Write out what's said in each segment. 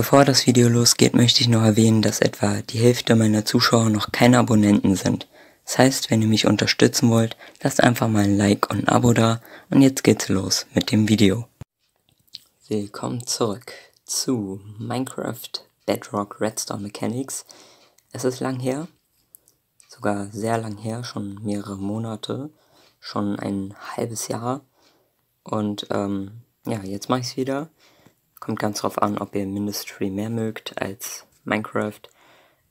Bevor das Video losgeht, möchte ich noch erwähnen, dass etwa die Hälfte meiner Zuschauer noch keine Abonnenten sind. Das heißt, wenn ihr mich unterstützen wollt, lasst einfach mal ein Like und ein Abo da und jetzt geht's los mit dem Video. Willkommen zurück zu Minecraft Bedrock Redstone Mechanics. Es ist lang her, sogar sehr lang her, schon mehrere Monate, schon ein halbes Jahr. Und ähm, ja, jetzt mache ich es wieder. Kommt ganz drauf an, ob ihr Ministry mehr mögt als Minecraft.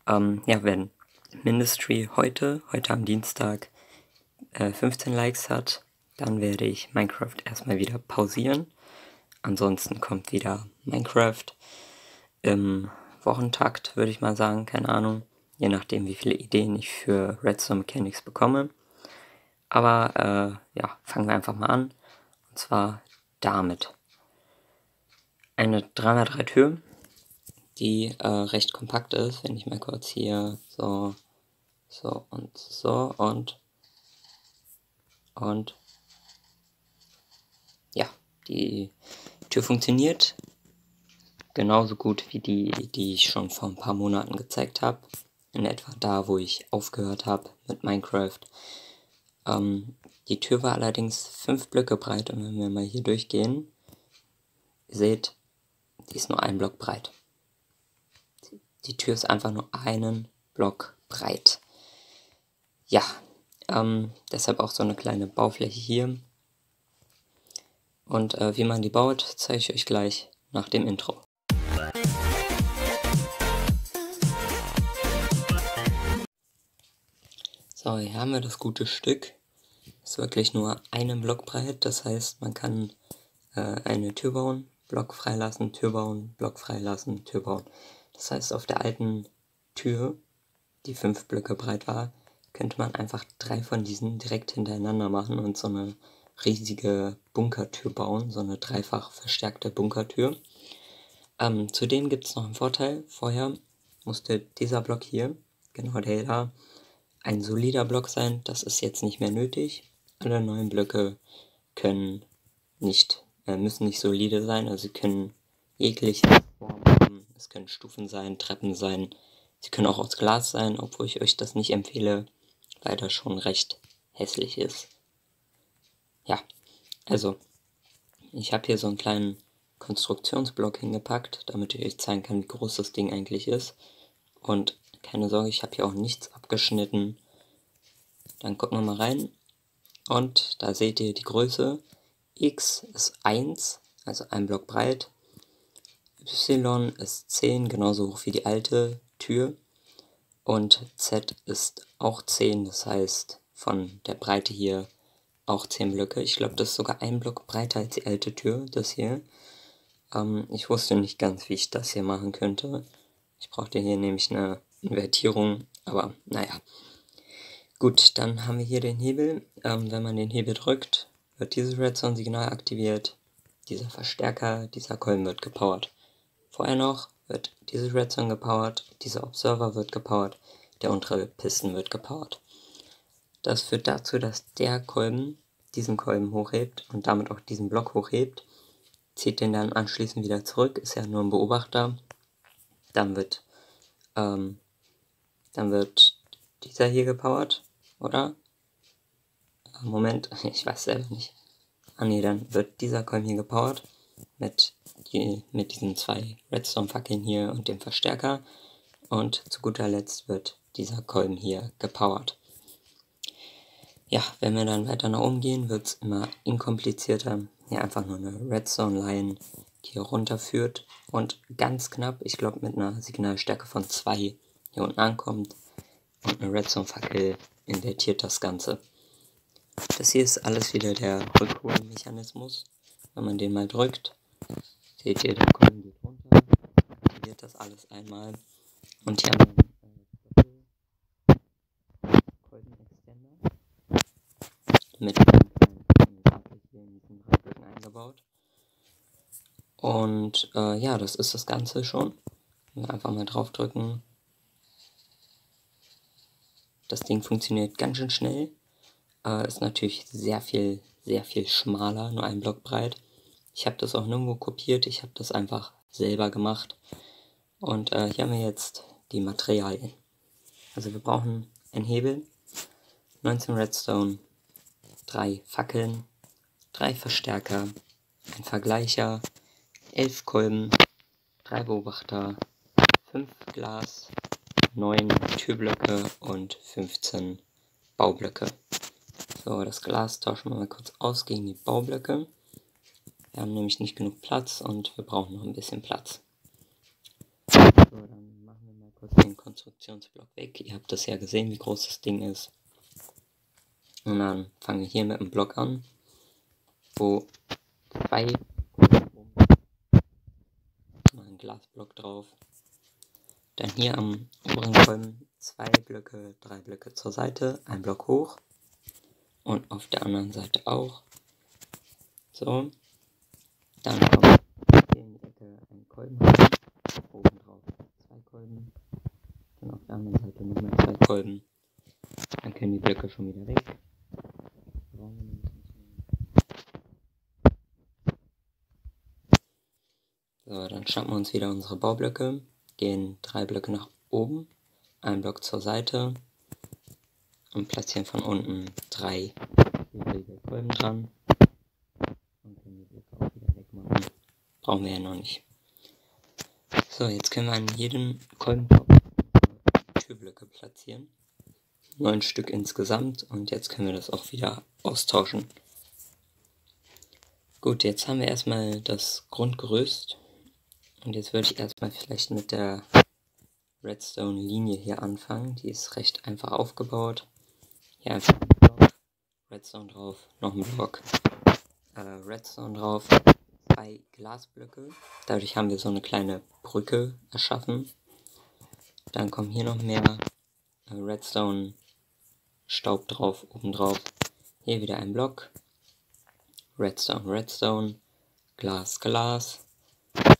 Ähm, ja, wenn Ministry heute, heute am Dienstag, äh, 15 Likes hat, dann werde ich Minecraft erstmal wieder pausieren. Ansonsten kommt wieder Minecraft im Wochentakt, würde ich mal sagen, keine Ahnung. Je nachdem, wie viele Ideen ich für Redstone Mechanics bekomme. Aber äh, ja, fangen wir einfach mal an. Und zwar damit eine 3x3 Tür, die äh, recht kompakt ist. Wenn ich mal kurz hier so, so und so und und ja, die Tür funktioniert genauso gut wie die, die ich schon vor ein paar Monaten gezeigt habe. In etwa da, wo ich aufgehört habe mit Minecraft. Ähm, die Tür war allerdings 5 Blöcke breit und wenn wir mal hier durchgehen, ihr seht, die ist nur ein Block breit. Die Tür ist einfach nur einen Block breit. Ja, ähm, deshalb auch so eine kleine Baufläche hier. Und äh, wie man die baut, zeige ich euch gleich nach dem Intro. So, hier haben wir das gute Stück. Ist wirklich nur einen Block breit, das heißt, man kann äh, eine Tür bauen, Block freilassen, Tür bauen, Block freilassen, Tür bauen. Das heißt, auf der alten Tür, die fünf Blöcke breit war, könnte man einfach drei von diesen direkt hintereinander machen und so eine riesige Bunkertür bauen, so eine dreifach verstärkte Bunkertür. Ähm, zudem gibt es noch einen Vorteil. Vorher musste dieser Block hier, genau der da, ein solider Block sein. Das ist jetzt nicht mehr nötig. Alle neuen Blöcke können nicht müssen nicht solide sein, also sie können jegliche Form haben. Es können Stufen sein, Treppen sein. Sie können auch aus Glas sein, obwohl ich euch das nicht empfehle, weil das schon recht hässlich ist. Ja, also ich habe hier so einen kleinen Konstruktionsblock hingepackt, damit ich euch zeigen kann, wie groß das Ding eigentlich ist. Und keine Sorge, ich habe hier auch nichts abgeschnitten. Dann gucken wir mal rein. Und da seht ihr die Größe x ist 1, also ein Block breit. y ist 10, genauso hoch wie die alte Tür. Und z ist auch 10, das heißt von der Breite hier auch 10 Blöcke. Ich glaube, das ist sogar ein Block breiter als die alte Tür, das hier. Ähm, ich wusste nicht ganz, wie ich das hier machen könnte. Ich brauchte hier nämlich eine Invertierung, aber naja. Gut, dann haben wir hier den Hebel. Ähm, wenn man den Hebel drückt, wird dieses Redstone-Signal aktiviert, dieser Verstärker, dieser Kolben wird gepowert. Vorher noch wird dieses Redstone gepowert, dieser Observer wird gepowert, der untere Piston wird gepowert. Das führt dazu, dass der Kolben diesen Kolben hochhebt und damit auch diesen Block hochhebt, zieht den dann anschließend wieder zurück, ist ja nur ein Beobachter. Dann wird, ähm, dann wird dieser hier gepowert, oder? Moment, ich weiß selber nicht. Ah ne, dann wird dieser Kolben hier gepowert mit, die, mit diesen zwei Redstone-Fackeln hier und dem Verstärker. Und zu guter Letzt wird dieser Kolben hier gepowert. Ja, wenn wir dann weiter nach oben gehen, wird es immer inkomplizierter. Hier einfach nur eine Redstone-Line, die hier runterführt und ganz knapp, ich glaube mit einer Signalstärke von 2 hier unten ankommt. Und eine Redstone-Fackel invertiert das Ganze. Das hier ist alles wieder der Rückholmechanismus. Wenn man den mal drückt, seht ihr, der Kolben geht runter, aktiviert das alles einmal. Und hier haben wir einen äh, Kolbenextender mit einem kleinen drei eingebaut. Und äh, ja, das ist das Ganze schon. Einfach mal draufdrücken. Das Ding funktioniert ganz schön schnell. Äh, ist natürlich sehr viel, sehr viel schmaler, nur ein Block breit. Ich habe das auch nirgendwo kopiert, ich habe das einfach selber gemacht. Und äh, hier haben wir jetzt die Materialien. Also wir brauchen einen Hebel, 19 Redstone, drei Fackeln, drei Verstärker, ein Vergleicher, 11 Kolben, drei Beobachter, 5 Glas, 9 Türblöcke und 15 Baublöcke. So, das Glas tauschen wir mal kurz aus gegen die Baublöcke. Wir haben nämlich nicht genug Platz und wir brauchen noch ein bisschen Platz. So, dann machen wir mal kurz den Konstruktionsblock weg. Ihr habt das ja gesehen, wie groß das Ding ist. Und dann fangen wir hier mit dem Block an, wo zwei ein Glasblock drauf. Dann hier am oberen Kolben zwei Blöcke, drei Blöcke zur Seite, ein Block hoch und auf der anderen Seite auch. So. Dann kommt in die Ecke ein Kolben rein, oben drauf zwei Kolben, dann auf der anderen Seite nochmal zwei Kolben. Dann können die Blöcke schon wieder weg. So, dann schnappen wir uns wieder unsere Baublöcke, gehen drei Blöcke nach oben, ein Block zur Seite und platzieren von unten drei übrige Kolben dran. Und können die Blöcke auch wieder wegmachen. Brauchen wir ja noch nicht. So, jetzt können wir an jedem Kolbentopf Türblöcke platzieren. Neun Stück insgesamt und jetzt können wir das auch wieder austauschen. Gut, jetzt haben wir erstmal das Grundgerüst und jetzt würde ich erstmal vielleicht mit der Redstone-Linie hier anfangen. Die ist recht einfach aufgebaut. Hier einfach Redstone drauf, noch ein Block, äh, Redstone drauf, zwei Glasblöcke. Dadurch haben wir so eine kleine Brücke erschaffen. Dann kommen hier noch mehr äh, Redstone Staub drauf, oben drauf. Hier wieder ein Block. Redstone, Redstone, Glas, Glas,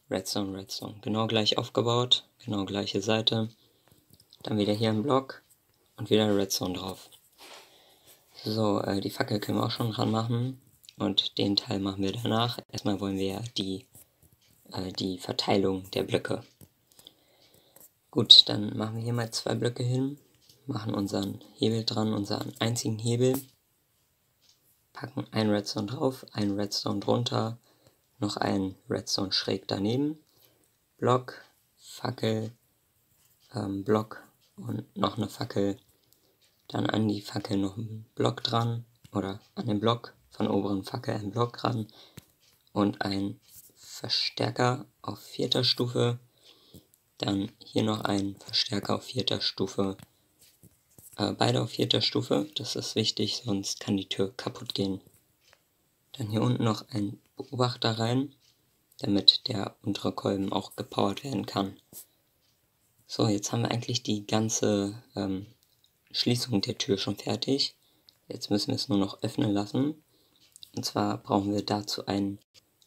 Redstone, Redstone. Genau gleich aufgebaut, genau gleiche Seite. Dann wieder hier ein Block und wieder Redstone drauf. So, äh, die Fackel können wir auch schon dran machen. Und den Teil machen wir danach. Erstmal wollen wir die, äh, die Verteilung der Blöcke. Gut, dann machen wir hier mal zwei Blöcke hin. Machen unseren Hebel dran, unseren einzigen Hebel. Packen ein Redstone drauf, ein Redstone drunter, noch ein Redstone schräg daneben. Block, Fackel, ähm, Block und noch eine Fackel dann an die Fackel noch einen Block dran oder an den Block von oberen Fackel einen Block ran und ein Verstärker auf vierter Stufe. Dann hier noch ein Verstärker auf vierter Stufe. Äh, beide auf vierter Stufe, das ist wichtig, sonst kann die Tür kaputt gehen. Dann hier unten noch ein Beobachter rein, damit der untere Kolben auch gepowert werden kann. So, jetzt haben wir eigentlich die ganze ähm, Schließung der Tür schon fertig. Jetzt müssen wir es nur noch öffnen lassen. Und zwar brauchen wir dazu einen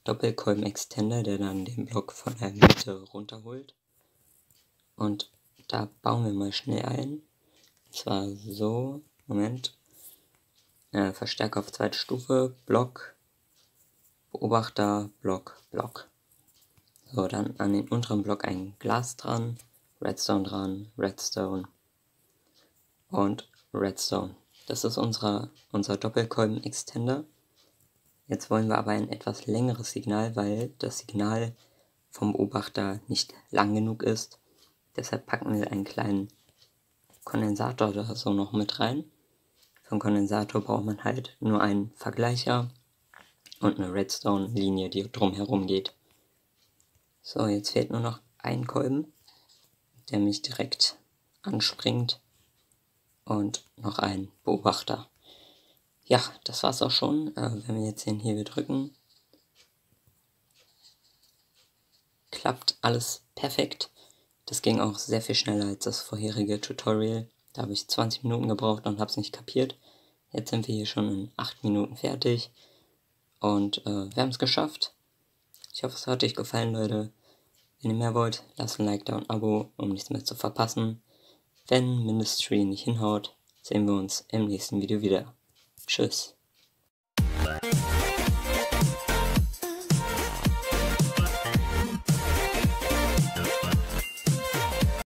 Doppelkolben-Extender, der dann den Block von der Mitte runterholt. Und da bauen wir mal schnell ein. Und zwar so, Moment. Äh, Verstärker auf zweite Stufe, Block, Beobachter, Block, Block. So, dann an den unteren Block ein Glas dran, Redstone dran, Redstone, und Redstone. Das ist unsere, unser Doppelkolben-Extender. Jetzt wollen wir aber ein etwas längeres Signal, weil das Signal vom Beobachter nicht lang genug ist. Deshalb packen wir einen kleinen Kondensator oder so noch mit rein. Einen Kondensator braucht man halt nur einen Vergleicher und eine Redstone-Linie, die drumherum geht. So, jetzt fehlt nur noch ein Kolben, der mich direkt anspringt und noch ein Beobachter. Ja, das war's auch schon. Äh, wenn wir jetzt den Hebel drücken, klappt alles perfekt. Das ging auch sehr viel schneller als das vorherige Tutorial. Da habe ich 20 Minuten gebraucht und habe es nicht kapiert. Jetzt sind wir hier schon in 8 Minuten fertig. Und äh, wir haben es geschafft. Ich hoffe, es hat euch gefallen, Leute. Wenn ihr mehr wollt, lasst ein Like da und ein Abo, um nichts mehr zu verpassen. Wenn Ministry nicht hinhaut, sehen wir uns im nächsten Video wieder. Tschüss.